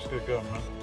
state government.